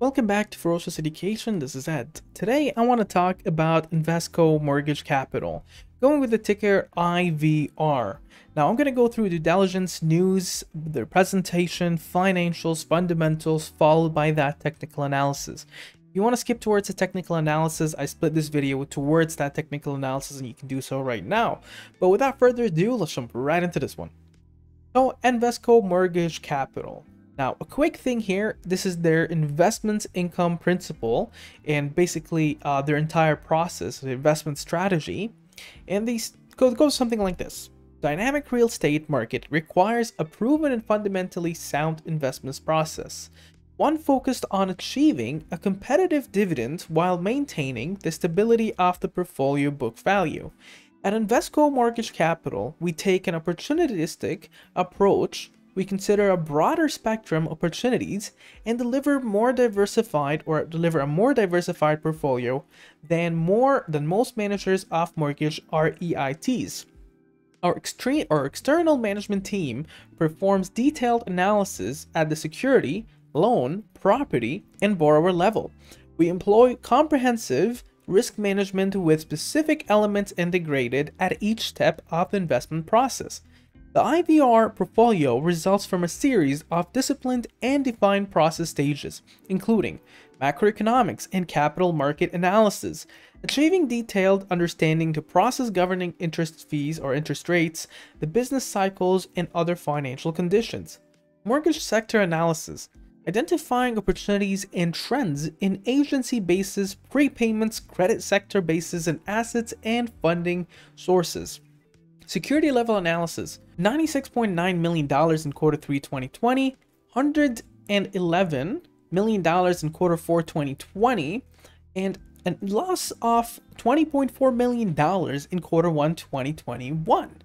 Welcome back to Ferocious Education, this is Ed. Today I want to talk about Invesco Mortgage Capital, going with the ticker IVR. Now I'm going to go through due diligence, news, their presentation, financials, fundamentals, followed by that technical analysis. If you want to skip towards the technical analysis, I split this video towards that technical analysis and you can do so right now. But without further ado, let's jump right into this one. So Invesco Mortgage Capital. Now, a quick thing here, this is their investment income principle and basically uh, their entire process, the investment strategy. And these go, goes something like this. Dynamic real estate market requires a proven and fundamentally sound investments process. One focused on achieving a competitive dividend while maintaining the stability of the portfolio book value. At Invesco Mortgage Capital, we take an opportunistic approach we consider a broader spectrum of opportunities and deliver more diversified or deliver a more diversified portfolio than more than most managers of mortgage REITs. Our, extreme, our external management team performs detailed analysis at the security, loan, property, and borrower level. We employ comprehensive risk management with specific elements integrated at each step of the investment process. The IVR portfolio results from a series of disciplined and defined process stages, including macroeconomics and capital market analysis, achieving detailed understanding to process governing interest fees or interest rates, the business cycles, and other financial conditions. Mortgage sector analysis, identifying opportunities and trends in agency basis, prepayments, credit sector basis, and assets and funding sources. Security level analysis $96.9 million in quarter 3 2020, $111 million in quarter 4 2020, and a loss of $20.4 million in quarter 1 2021.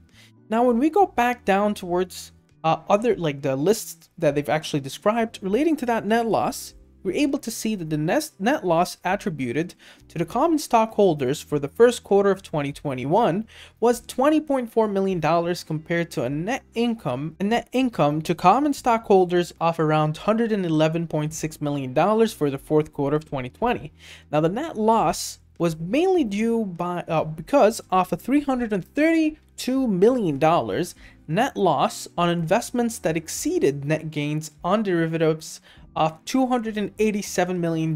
Now, when we go back down towards uh, other, like the lists that they've actually described relating to that net loss, we're able to see that the net, loss attributed to the common stockholders for the first quarter of 2021 was $20.4 million compared to a net income a net income to common stockholders of around $111.6 million for the fourth quarter of 2020. Now the net loss was mainly due by uh, because of a 332 million dollars net loss on investments that exceeded net gains on derivatives of $287 million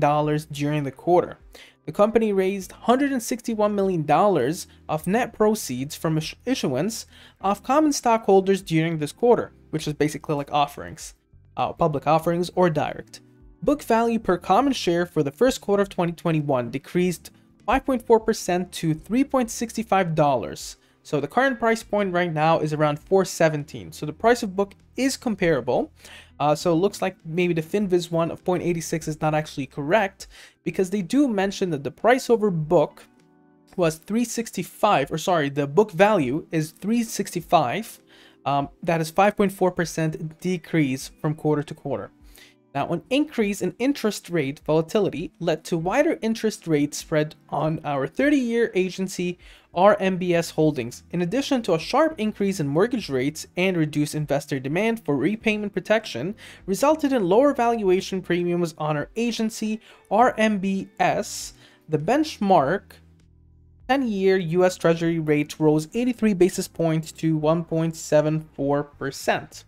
during the quarter. The company raised $161 million of net proceeds from issuance of common stockholders during this quarter, which is basically like offerings, uh, public offerings or direct. Book value per common share for the first quarter of 2021 decreased 5.4% to $3.65 so the current price point right now is around 417. So the price of book is comparable. Uh, so it looks like maybe the Finviz one of 0.86 is not actually correct because they do mention that the price over book was 365 or sorry the book value is 365 um, that is 5.4% decrease from quarter to quarter. Now, an increase in interest rate volatility led to wider interest rate spread on our 30-year agency RMBS holdings, in addition to a sharp increase in mortgage rates and reduced investor demand for repayment protection, resulted in lower valuation premiums on our agency RMBS. The benchmark 10-year US Treasury rate rose 83 basis points to 1.74%.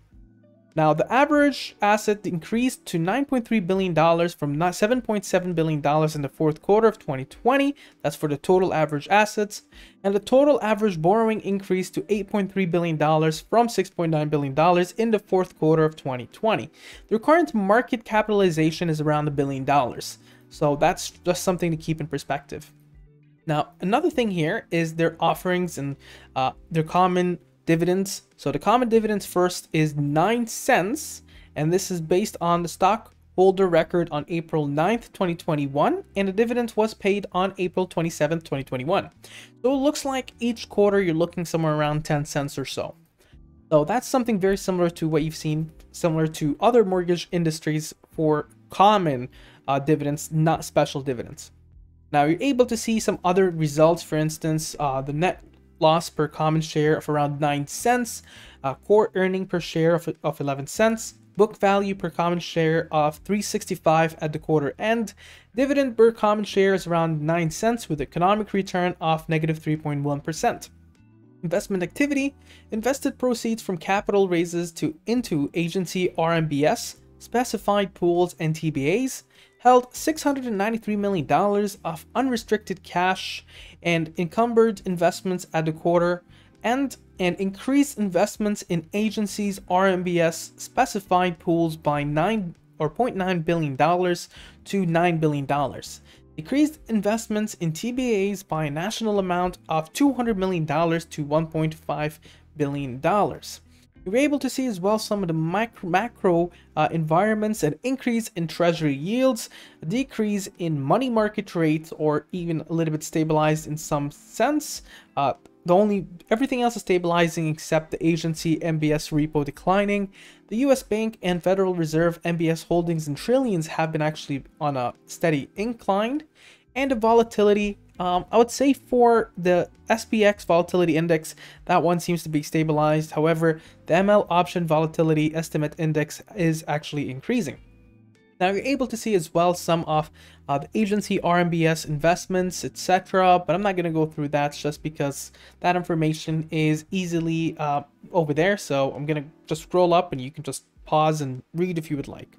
Now, the average asset increased to $9.3 billion from $7.7 billion in the fourth quarter of 2020. That's for the total average assets. And the total average borrowing increased to $8.3 billion from $6.9 billion in the fourth quarter of 2020. The current market capitalization is around a billion dollars. So that's just something to keep in perspective. Now, another thing here is their offerings and uh, their common dividends. So the common dividends first is 9 cents, and this is based on the stockholder record on April 9th, 2021, and the dividend was paid on April 27th, 2021. So it looks like each quarter you're looking somewhere around 10 cents or so. So that's something very similar to what you've seen, similar to other mortgage industries for common uh, dividends, not special dividends. Now you're able to see some other results, for instance, uh, the net loss per common share of around 9 cents, uh, core earning per share of, of 11 cents, book value per common share of 365 at the quarter end. Dividend per common share is around 9 cents with economic return of negative 3.1. Investment activity invested proceeds from capital raises to into agency RMBS, specified pools and TBAs, held $693 million of unrestricted cash and encumbered investments at the quarter, and and increased investments in agencies RMBS specified pools by 9 or 0.9 billion dollars to 9 billion dollars. Decreased investments in TBAs by a national amount of 200 million dollars to 1.5 billion were able to see as well some of the micro, macro uh, environments, an increase in treasury yields, a decrease in money market rates, or even a little bit stabilized in some sense. Uh, the only everything else is stabilizing except the agency MBS repo declining. The US Bank and Federal Reserve MBS holdings in trillions have been actually on a steady incline. And the volatility, um, I would say for the SPX volatility index, that one seems to be stabilized. However, the ML option volatility estimate index is actually increasing. Now you're able to see as well some of uh, the agency RMBS investments, etc. But I'm not going to go through that just because that information is easily uh, over there. So I'm going to just scroll up and you can just pause and read if you would like.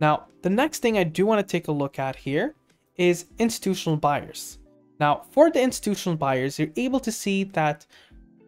Now, the next thing I do want to take a look at here is institutional buyers. Now, for the institutional buyers, you're able to see that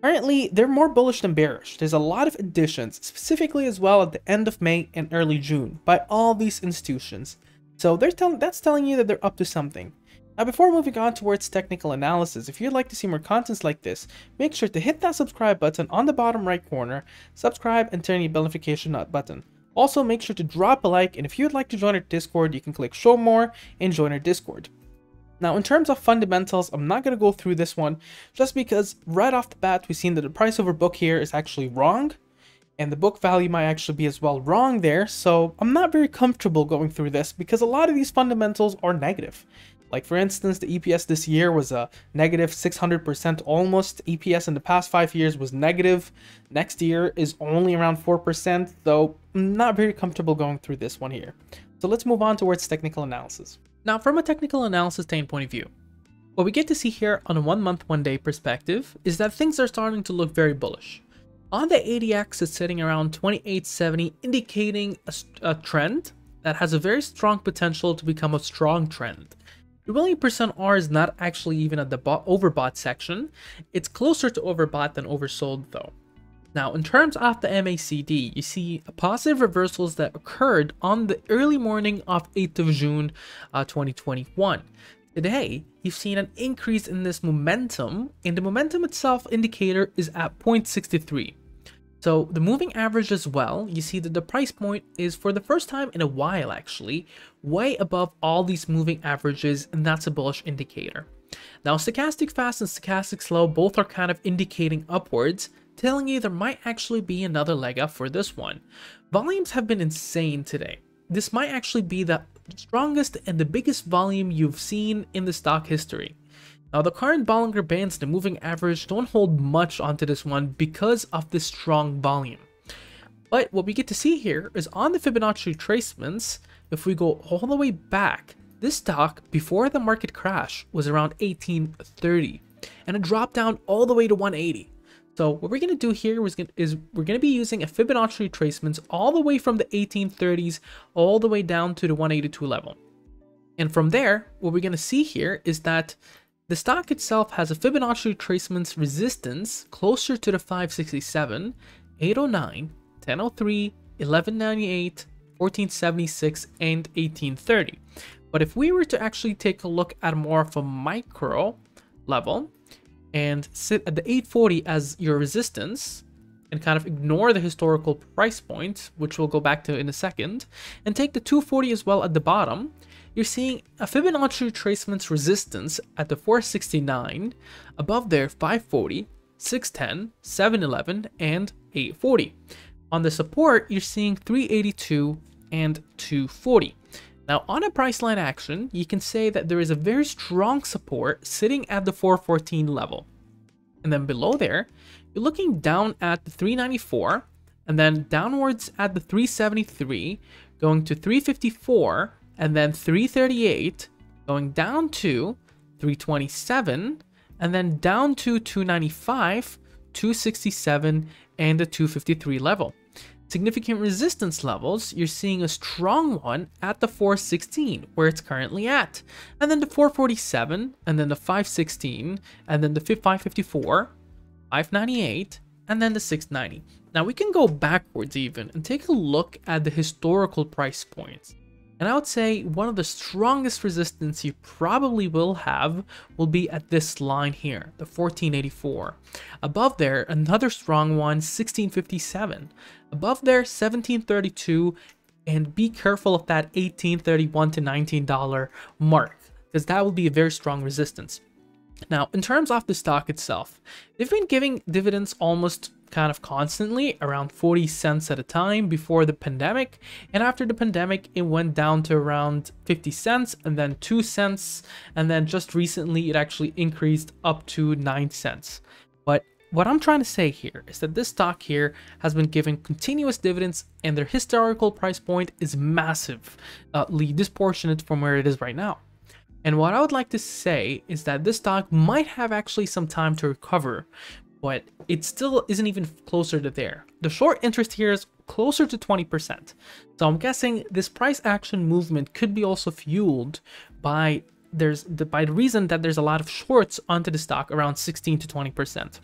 Currently, they're more bullish than bearish. There's a lot of additions, specifically as well at the end of May and early June, by all these institutions. So they're tell that's telling you that they're up to something. Now before moving on towards technical analysis, if you'd like to see more contents like this, make sure to hit that subscribe button on the bottom right corner, subscribe and turn the bell notification button. Also make sure to drop a like and if you'd like to join our Discord, you can click show more and join our Discord. Now, in terms of fundamentals, I'm not going to go through this one just because right off the bat, we've seen that the price over book here is actually wrong and the book value might actually be as well wrong there. So I'm not very comfortable going through this because a lot of these fundamentals are negative. Like for instance, the EPS this year was a negative 600% almost. EPS in the past five years was negative. Next year is only around 4%, though I'm not very comfortable going through this one here. So let's move on towards technical analysis. Now, from a technical analysis standpoint of view, what we get to see here on a one month, one day perspective is that things are starting to look very bullish. On the ADX, it's sitting around 2870, indicating a, a trend that has a very strong potential to become a strong trend. The Williams percent R is not actually even at the overbought section. It's closer to overbought than oversold though. Now, in terms of the MACD, you see positive reversals that occurred on the early morning of 8th of June uh, 2021. Today, you've seen an increase in this momentum, and the momentum itself indicator is at 0.63. So the moving average as well, you see that the price point is for the first time in a while actually, way above all these moving averages, and that's a bullish indicator. Now stochastic fast and stochastic slow both are kind of indicating upwards, telling you there might actually be another leg up for this one. Volumes have been insane today. This might actually be the strongest and the biggest volume you've seen in the stock history. Now the current Bollinger Bands, the moving average, don't hold much onto this one because of this strong volume. But what we get to see here is on the Fibonacci retracements, if we go all the way back, this stock before the market crash was around 1830 and it dropped down all the way to 180. So what we're going to do here is, is we're going to be using a Fibonacci retracements all the way from the 1830s all the way down to the 182 level. And from there, what we're going to see here is that the stock itself has a Fibonacci retracements resistance closer to the 567, 809, 1003, 1198, 1476, and 1830. But if we were to actually take a look at more of a micro level, and sit at the 840 as your resistance and kind of ignore the historical price point, which we'll go back to in a second, and take the 240 as well at the bottom, you're seeing a Fibonacci retracements resistance at the 469, above there 540, 610, 711, and 840. On the support, you're seeing 382 and 240. Now on a price line action, you can say that there is a very strong support sitting at the 414 level. And then below there, you're looking down at the 394, and then downwards at the 373, going to 354, and then 338, going down to 327, and then down to 295, 267, and the 253 level. Significant resistance levels, you're seeing a strong one at the 416, where it's currently at, and then the 447, and then the 516, and then the 554, 598, and then the 690. Now we can go backwards even and take a look at the historical price points. And I would say one of the strongest resistance you probably will have will be at this line here, the 1484. Above there, another strong one, 1657. Above there, 1732, and be careful of that 1831 to $19 mark, because that will be a very strong resistance. Now, in terms of the stock itself, they've been giving dividends almost kind of constantly around 40 cents at a time before the pandemic. And after the pandemic it went down to around 50 cents and then 2 cents. And then just recently it actually increased up to 9 cents. But what I'm trying to say here is that this stock here has been giving continuous dividends and their historical price point is massively uh, disproportionate from where it is right now. And what I would like to say is that this stock might have actually some time to recover, but it still isn't even closer to there. The short interest here is closer to 20%. So I'm guessing this price action movement could be also fueled by there's the, by the reason that there's a lot of shorts onto the stock around 16 to 20%.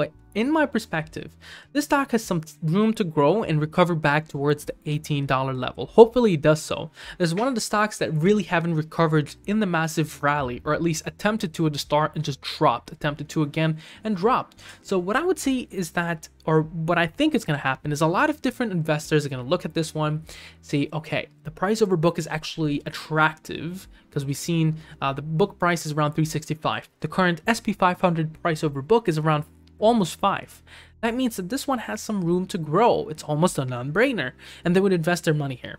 But in my perspective, this stock has some room to grow and recover back towards the $18 level. Hopefully it does so. There's one of the stocks that really haven't recovered in the massive rally, or at least attempted to at the start and just dropped, attempted to again and dropped. So what I would see is that, or what I think is going to happen is a lot of different investors are going to look at this one, see, okay, the price over book is actually attractive because we've seen uh, the book price is around 365. The current SP500 price over book is around almost 5. That means that this one has some room to grow. It's almost a non-brainer, and they would invest their money here.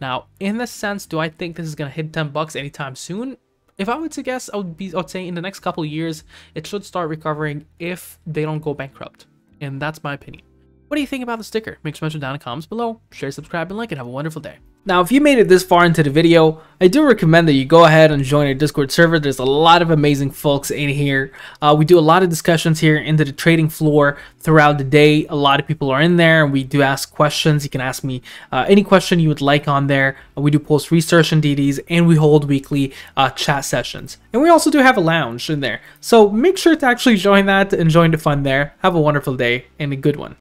Now, in the sense, do I think this is going to hit 10 bucks anytime soon? If I were to guess, I would be I would say in the next couple years, it should start recovering if they don't go bankrupt. And that's my opinion. What do you think about the sticker? Make sure to mention down in the comments below. Share, subscribe, and like, and have a wonderful day. Now, if you made it this far into the video, I do recommend that you go ahead and join our Discord server. There's a lot of amazing folks in here. Uh, we do a lot of discussions here into the trading floor throughout the day. A lot of people are in there, and we do ask questions. You can ask me uh, any question you would like on there. We do post research and DDs, and we hold weekly uh, chat sessions. And we also do have a lounge in there. So make sure to actually join that and join the fun there. Have a wonderful day and a good one.